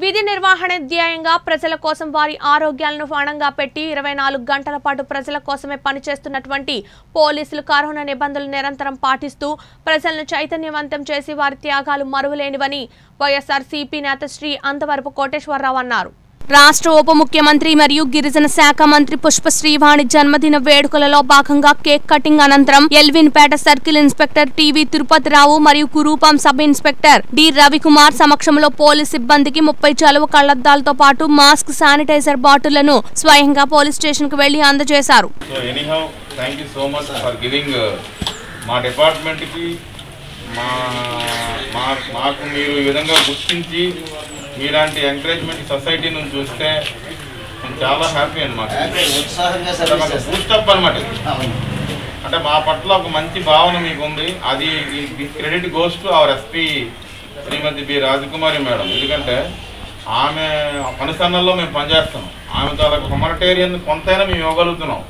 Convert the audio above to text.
విధి నిర్వహణ ధ్యేయంగా ప్రజల కోసం వారి ఆరోగ్యాలను పణంగా పెట్టి ఇరవై నాలుగు గంటల పాటు ప్రజల కోసమే పనిచేస్తున్నటువంటి పోలీసులు కరోనా నిబంధనలు నిరంతరం పాటిస్తూ ప్రజలను చైతన్యవంతం చేసి వారి త్యాగాలు మరువలేనివని వైఎస్ఆర్ సిపి నేత శ్రీ అంతవరపు కోటేశ్వరరావు అన్నారు. రాష్ట్ర ఉప ముఖ్యమంత్రి మరియు గిరిజన శాఖ మంత్రి పుష్ప శ్రీవాణి జన్మదిన వేడుకలలో భాగంగా కేక్ కటింగ్ అనంతరం Elwinpeta circle inspector T V Tirupathi Rao మరియు Kurupam sub inspector D Ravi Kumar సమక్షంలో పోలీస్ సిబ్బందికి ముప్పై చలువ కళ్ళద్దాలతో పాటు మాస్క్ శానిటైజర్ బాటిళ్ళను స్వయంగా పోలీస్ స్టేషన్కు వెళ్ళి అందజేశారు. Uh, మా డిపార్ట్మెంట్కి మా మాకు మీరు ఈ విధంగా గుర్తించి మీలాంటి ఎంకరేజ్మెంట్ సొసైటీ నుంచి చూస్తే చాలా హ్యాపీ. బూస్టప్ అనమాట. అవును. అంటే మా పట్ల ఒక మంచి భావన మీకు ఉంది అది credit goes to our SP Srimathi B Rajakumari madam ఎందుకంటే ఆమె కనుసన్నల్లో మేము పనిచేస్తున్నాం ఆమె తాలూకు హ్యుమానిటేరియన్ కొంతైనా మేము ఇవ్వగలుగుతున్నాం.